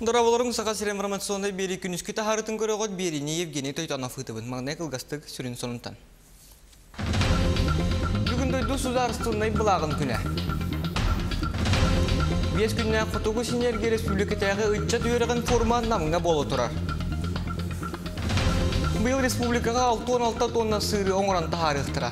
Дораболорың сақа сир информационный бери күнүскү тахарытын көрөгөт берини Евгений Тойтанов ытыбын маңнай кылгастык сүрін сонунтан. Бүгін дойду сударственный бұлағын күнә. Бес күннә Құтуғы Синерги Республикатағы үтчат үйреген форма намыңа болу тұрар. Бұл республикаға 6-16 тонна сыры оңыран тахарықтыра.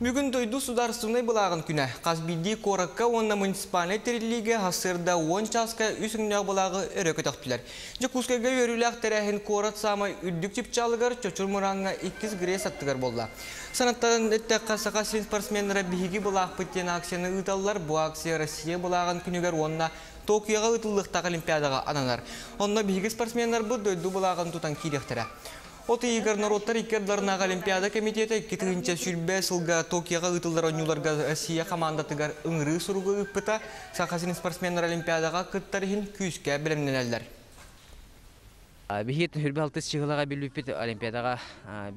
Бүгін дойду сударственный бұлағын күні. Қазбиді коракка онна муниципальный терилиге хасырда 10 часка үсіңнәқ бұлағы өрі көтіқтілер. Жекускайға өріләқ тәрәхін корат самай үрдік чипчалығар чөчір мұраңға 2 гре саттығар болды. Санаттарын өтті қасақа сен спортсменлері бігі бұлақ пыттен акцияны ұталылар. Бұл акция Россия бұлағын күнігер онна Токиоға ұтылықтақ олимпиадаға ананар. Онна бігі спортсменлер бұл дойду бұлағын тұтан кейдектірі. Оты игер народтар икердларнага Олимпиада комитеті кетігінші сүрбе сылға Токиоға ұтылдар ойнуларға Россия командатыгар ыңры сұруғы үппіта сақасын спортсменлер Олимпиадаға кыттарыхын күйіске білімнелелер. Бихет хүрбе алтыс чыгылага билбиппит Олимпиадаға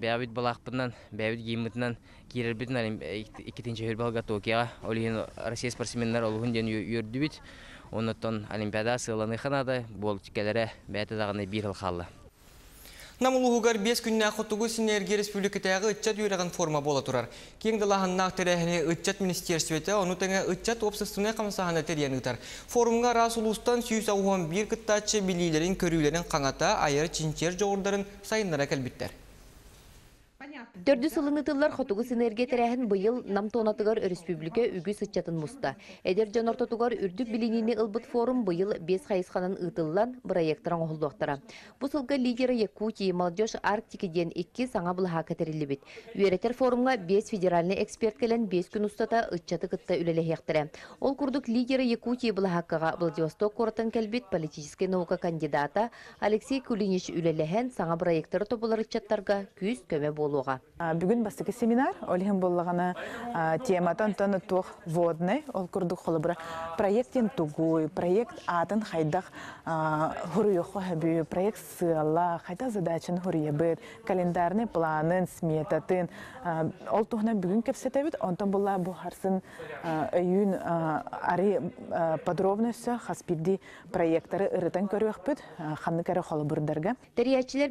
бәбит балақпынан, бәбит геймітінен кирербитін иккетінші хүрбе алға Токиоға олиhin Россия спортсменлер олығын ден үйірді бит. Оннаттан Олимпиада сыланы қанады, бол чекелері бәті дағыны бір қылқалы. Намылуғығар 5 күнне құттығы Синерги Республикатағы үтчат үйреген форма бола тұрар. Кеңді лағыннақ тәрәхіне үтчат министерстветі, оны тәңі үтчат опсыстыны қамсағаны тәрген ұтар. Форумға рас ұлыстан сүйіс ауған бір күттатшы білейлерін көрілерін қаңата айыр чинчер жоғырдарын сайынлара кәлбіттер. Төрдү сылынытылар хотугу синерге терәһин быйыл нам тонатыгар республика үгү сычатын муста. Эдер жонортотугар үрдүк билинини ылбыт форум быйыл бес хайысханын ытыллан проекттаран оһулдуктара. Бу сылга лидері Якутии молодежь Арктики ден 2 саңа булха катерилибит. Үйрәтер форумга 5 федеральный эксперт келен 5 күн устата ытчаты кытта үлелехектире. Ол курдук лидері Якутии булхаккага Владивосток коротан келбит политический наука кандидата Алексей Кулинич үлелехен саңа проекттары тобулар ытчаттарга күз көмө болуга. Бүгін бастығы семинар, олихин боллағана тематан тоны тух водный, ол күрдік холыбыра проектен тугуй, проект атын хайдақ хуруйоху хабию, проект сыалла, хайда задачын хуруябыт, календарный планын, сметатын, ол тухна бүгін кепсетебит, онтан болла бухарсын өйін ари подробності хаспидди проекттары ырытан көрөкпүт, ханны кәрі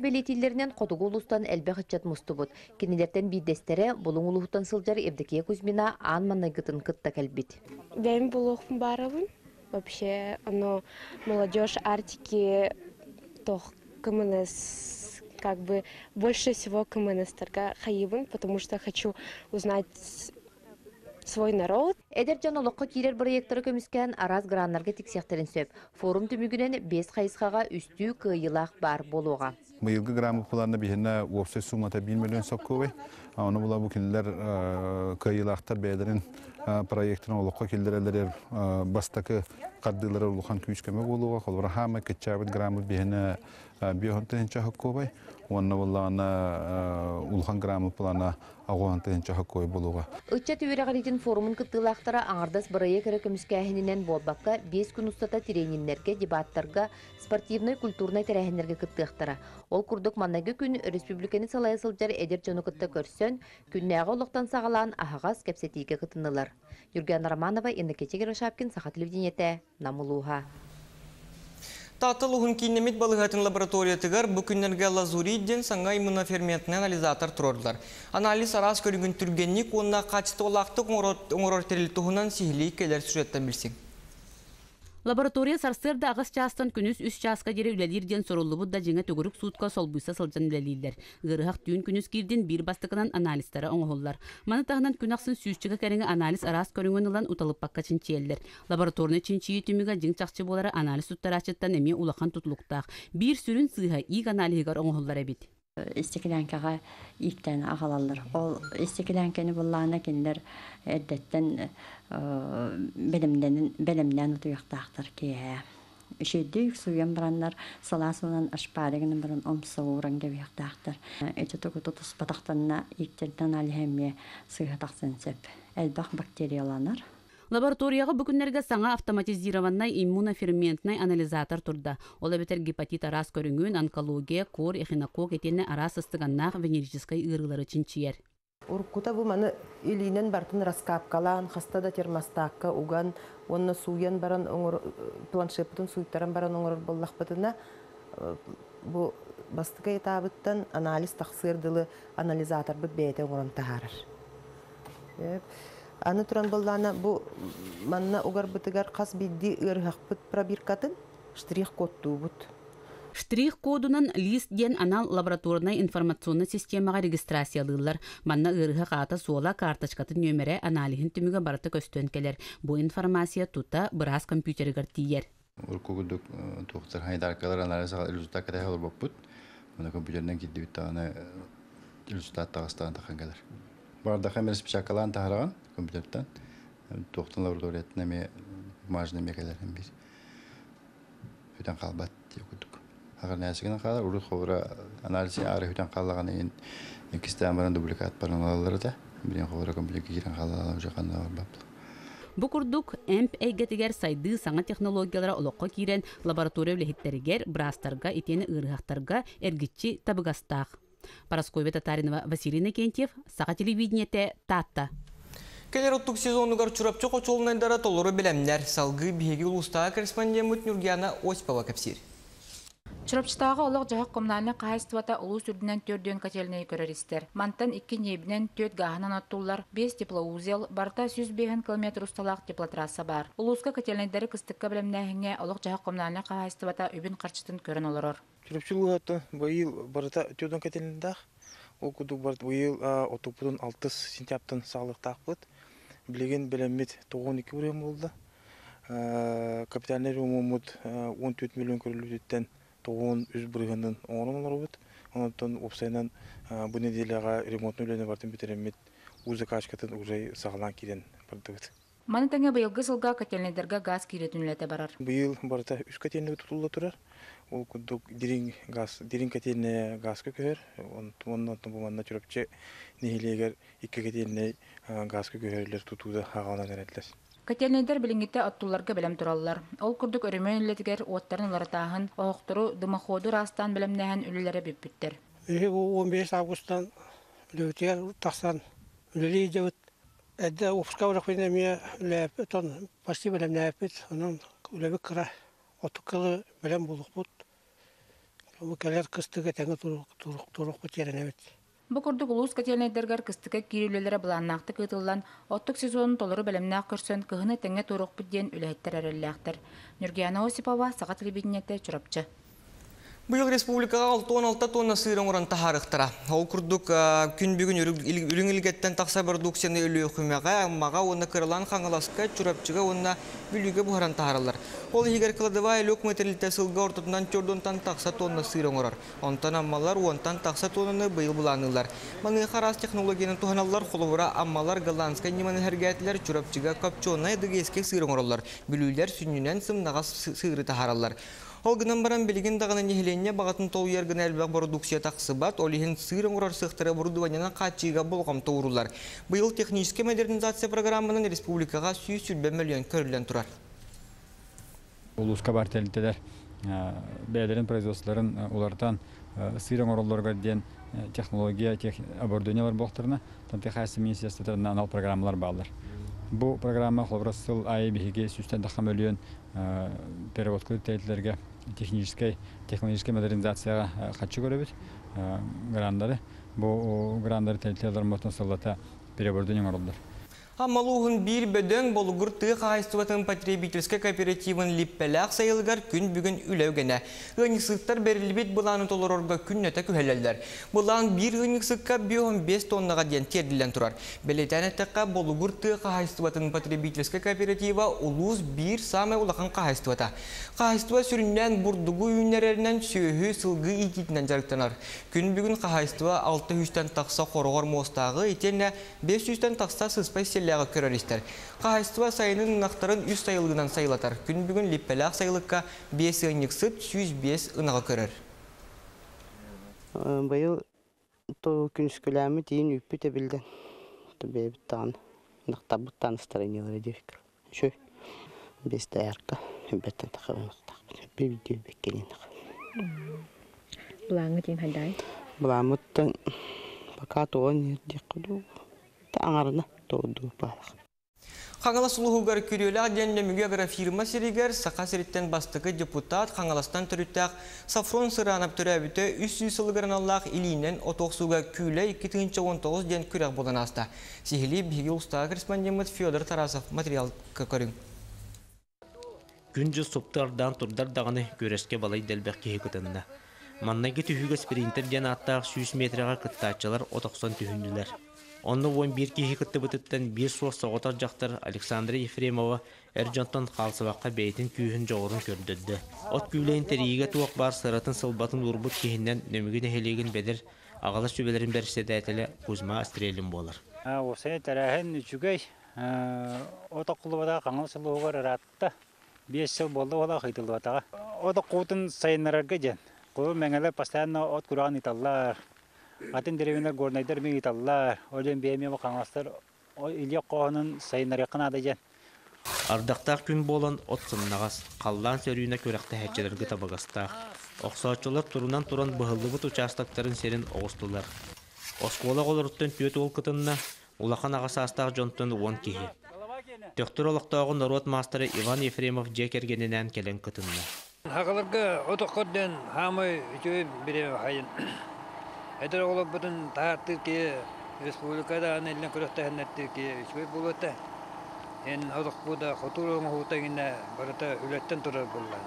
белетиллеринен котугу улустан элбе хычат мустубут. Кинилерден бидестере болуң улухтан сылжар Евдокия Кузьмина ан манайгытын кытта кэлбит. Бәйм булуқпын барабын. Вообще, оно молодежь Арктики, тох КМНС, как бы больше всего КМНС торга хаибын, потому что хочу узнать свой народ. Эдер жан олоққа кирер проекттары көміскен араз граннарға тексектерін сөп. Форум түмігінен 5 қайысқаға үстүү кыйылақ бар болуға. Быйылгы грамм планна бихинна уопсе суммата 1 миллион сокковой. Аны була бу кинлер кыйылактар бедерин проекттин олоққа килдерелер бастакы каддылары улухан күчкеме болуга колбара хама кетчабыт грамм бихинна биохонтенча хокковой. Онна була ана улухан грамм плана агуантенча хокковой болуга. Үтчат үйрәғалитин форумын кыттылақтара аңардас бұрайы кәрі көміскәхінінен болбаққа 5 күн ұстата тренинлерге, дебаттарға, спортивной, культурной тәрәхінлерге кыттықтара. Ол күрдік маннағы күн республиканы салай сылжар әдер жоны кытта көрсен, күннәғы олықтан сағалан ахағас кәпсетиге кытынылар. Юрген Романова, Иннекече Герошапкин, Саха телевидениете, Намулуха. Татыл ұғын кейнемет балығатын лаборатория тігір бүкінерге лазуридден саңа иммуноферментный анализатор тұрордылар. Анализ арас көрігін түргенник онына қачты олақты оңырор тұғынан сихілі келер сюжеттен білсең. Лаборатория сарсырда ағыс частан күнүс үс часка дере үлелирден соруллубут да жеңе төгүрүк суутка солбуйса сылжан үлелилер. Гырыхак түйін күнүс кирдин бир бастыкынан анализтары оңоһоллар. Маны тагынан күнаксын сүүсчүгө кереңе анализ арас көрүнгөн ылан уталып бакка чинчиеллер. Лаборатория чинчии түмүгө жиң чакчы болары анализ туттарачыттан эми улахан тутулуктаах. Бир сүрүн сыйха иг анализгар оңоһоллар эбит. Истекелянкаға иктен ағалалар. Ол истекелянкені бұллағына кендер әдеттен белімден ұтуяқтақтар кея. Үшедік суян бараннар саласынан ашпарыгын баран омсауыран кебияқтақтар. Эти тугу тутус батақтанна иктерден алихемия сыйғатақсын сеп. Әлбақ бактерияланар. Лабораторияға бүкінлерге саңа автоматизированный иммуноферментный анализатор турда. Ол бетер гепатит арас көрүнгүн онкология, кор, эхинокок етені арас ыстыганнақ венерической ырылары чинчиер. Уркута бу маны илинен бартын раскапкалан, хаста да термостакка уган, онна баран оңор планшеттен суйттаран баран оңор боллахпытына бу бастыка этабыттан анализ тахсырдылы анализатор бете оңорон. Аны туран боллана бу манна угар бытыгар кас бидди ырхакпыт пробиркатын штрих кодтуу бут. Штрих кодунан лист ден анал лабораторный информационный системаға регистрациялылар. Манна ырыға қата суола карточкатын нөмірі аналихин түмігі барыты көстөн келер. Бу информация тута біраз компьютергер тиер. Уркугудук туқтар хайдаркалар анализ результат катай холор боппут. Мына компьютерден кидди бит аны результат тагыстан тахан келер. Барда хамер спичакалан тахараган компьютерден. Туқтан лабораториятын эме мажны мекелер бир. Бүтән калбат дигудук. Агар нәсеген калар, уру ховра анализ ары бүтән каллаган ин икистән баран дубликат баран алалар да. Бирен ховра компьютер кирен калалар жаканда бар баплы. Бу курдук эмп эйгетигер сайды саңа технологиялара олоққа кирен лаборатория үлехиттеригер брастарга итени ырыхактарга эргитчи табыгастаах. Парасковья Татаринова, Василий Накентьев, Саға телевидениете Татта. Келер ұттық сезонугар чурапчы қочолынайдара толыры білемнер. Салғы ұлыстағы корреспондент Нургияна Осипова кәпсир. Чурапчытағы олық жағық коммунальный қайыстывата ұлу сүрдінен төрден котельный көрерістер. Мантан ikki небінен төт ғағынан аттулар 5 теплоузел, барта 105 км усталақ теплотрасса бар. Улуска котельныйдары кыстыққа білімнәхіңе олық жағық коммунальный қайыстывата үбін қарчытын көрін олырыр. Чурапчылығы байыл барыта төден котельныйдақ. Ол күдік байыл отопудын 6 сентябртын сағылық тақпыт. Білеген білемет 92 бұрын болды. Капитальный ремонт 14 миллион көрілудеттен тоғын үз бұрығынан оңырын олар бұд. Онықтан опсайынан бұл неделяға ремонтны өлені бартын бітеремет ұзы кашкатын ұжай сағылан келен барды бұд. Маны тәңе быйылғы сылға котельныйдарға газ киретін үләті барар. Быйыл барыта үз котельный тұтылы тұрар. Ол күдік дирин газ, дирин котельный газ көкөр. Ондан бұл манна чүріпче нехилегер екі котельный газ көкөрлер тұтуды ағалынан әрәтләс. Котельныйдар билиңите аттуларга белем тураллар. Ол курдук өрөмөн үлетигер уоттарын ларатаһын, оохтору дымаходу растан белемнәһен үлеләре биппиттер. Эһе 15 августтан үлетигер тахсан үлели бенемия үләп тон. Отукылы белем турук турук турук бетеренебит. Бу курдук улус котельныйдергар кыстыка кирүүлелere буланнаакты кытыллан оттук сезонун толору белемнаак көрсөн кыһыны теңе турук бидден үлэхеттер эреллээхтер. Нургияна Осипова, Саға телевидениете, Чурапчы. Быйыл республикаға 6-16 тонна сыйрын оран тахарықтыра. Ол күрдік күн бүгін үрің илгеттен тақса продукцияны өлі өкімеға, маға оны кырылан қаңыласқа, чүрапчыға оны бүліге бұхаран тахарылар. Ол егер кылдыва әлік материалите сылға ортатынан чордонтан тақса тонна сыйрын орар. Онтан аммалар онтан тақса тоннаны быйыл бұланылар. Маны қарас технологияны туханалар қолуыра аммалар голландска неманы әргәтілер чүрапчыға капчонай дыгеске сыйрын оралар. Бүлілер сүннінен сымнаға сыйры тахаралар. Ол гынан баран билигин дагана багатын тол ергін әлбәк продукция тақсыбат, олихин сырын урар сықтыры бұрдыванена қатчиға болғам тоурулар. Бұйыл технический модернизация программының республикаға 100 миллион көрілен тұрар. Улуска бар тәлітелер бәлерін производстволарын олардан сырын оралларға ден технология, оборудованиялар болқтырына, тантехайсы министерстводан анал программалар балар. Бу программа холбрасыл айы бихиге 100 миллион переводкы тәйтлерге технической технологической модернизацияға қатшы көрөбүт грандары. Бу грандары тәйтлерлер мотон саллата переводдың оролдор Амалуғын бір бөдөң болуғыр қайыстуатын потребительскі кооперативын липпеләқ сайылғар күн бүгін үләугені. Ғынықсықтар бәрілбет бұланы толырорға күн өті күхәлелдер. Бұлан бір ғынықсыққа 5 тоннаға ден терділен тұрар. Белетән әттіққа болуғыр қайыстуатын потребительскі кооператива ұлуыз бір самай ұлақын қайыстуата. Қайыстуа сүріннен бұрдығы үйінерерінен сөйі сылғы итетінен. Күн бүгін қайыстуа 600-тен тақса қорғар мостағы, етені 500-тен тақса сыспай селләгә көрәристәр. Кайстыва сайының нақтарын үз сайылгынан сайлатар. Күн бүгін липпәләк сайлыкка 5 ыныксыт 105 ынаға көрер. Быйыл то күнскөләме тиин үппүтә билден. Төбәбит тан. Нахта буттан старынылар дивик. Шо. Без таярка. Беттен тахавын. Бивидео беккенин. Булаңы тиин хайдай. Буламыттан пока тоон дек куду та Қаңала сұлығығар күрелі аденлеміге фирма сиригер сақа бастығы депутат Қаңаластан түріттәқ Сафрон сыранап түрәбіті 300 сылығырын Аллах илінен отоқсуға күйлі 219 ден күрек болан аста. Сихили бігі ұстағы Федор Тарасов материал көрің. Күнжі сұптардан тұрдар дағаны көреске балай дәлбәк кеге күтінна. Маннайғы түхігі спринтер ден аттақ 100 метрға күттачылар отоқсан түхінділер. Онны он бир кихи кытты бытыттан бир суос соғотар жақтар Александра Ефремова әржонтон қалсыбаққа бейтін күйін жоғырын көрдірді. От күйлейін тәрейге туақ бар сыратын сылбатын урбут кихиннен нөмігін әхелеген бедір ағала сүбелерін бәрісі дәтілі Кузма Астрелин болар. Осы тәрәхін үчүгей отаққылыбада қаңыл сылуғар ратта 5 жыл болды ола қайтылыбатаға. Отақ қуытын сайынларарға жен. Құлы мәңәлі постоянно от күраған италлар, Атын деревенер горнайдар мен италлар, олен бейме қаңастар, иле қоғының сайынар яқын адайжан. Ардақтақ күн болан от сыннағас, қаллан сөрүйіне көрәқті хәтчелерге табағастақ. Оқсаатчылар турунан туран бұхыллыбыт участактарын серін оғыстылар. Оскола қолырыттын төт ол кытынна, улахан ағасы астақ жонтын уон кеге. Төқтір олықтағы народ мастері Иван Ефремов жекергенінен келен кытынна. Хақыларға отоққырден хамы үчөй біре хайын. Эдер олып бүтін тағаттыр ке республикада анелен көрөкті әннәттір ке үшбей болыты. Ен одық бұда хотурың хуутагына барыта үлеттен тұрар болған.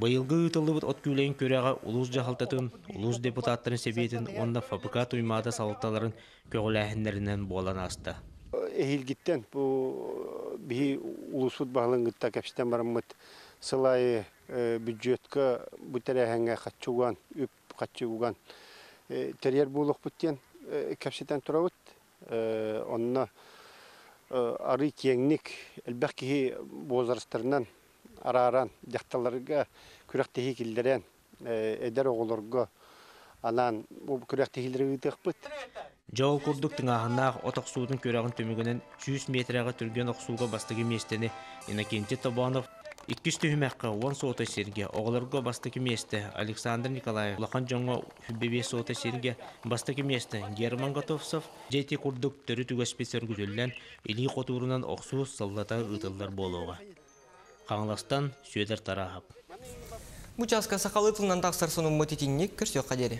Быйылғы ұтылыбыт от күлейін көреға улус жағалтатын, улус депутаттарын себетін, онда фабрикат уймада салықталарын көгіләхіндерінен болан асты. Эхилгиттен бу бихи улусут бағылыңгытта кәпсітен барымыт сылайы бюджетка бұтәрәхәңгә қатчуған, үп қатчуған терьер булук буттен кәпсетен турабыт онна ары кеңник элбәкки бозарыстарынан араран жакталарга күрәктеһи килдерен эдер оголорго анан бу күрәктеһилерге тыкпыт Жол курдук тыңаһыннаах оток суутун көрәгін төмөгөнен 100 метрага түрген оксууга бастыгы местени Иннокентий Тобанов Иккис түһүмәккә уон сота серге, оғыларга бастыки месте Александр Николаев, Лахан жоңго хүббебе сота серге, бастыки месте Герман Готовцов, жети курдук төрү түгө спецер күтүллән, или котурунан оксу сыллата ытылдар болуга. Қаңластан Сөдер Тарахап. Участка сақалы тылынан тақсыр соның мотитинник көрсөк қадері.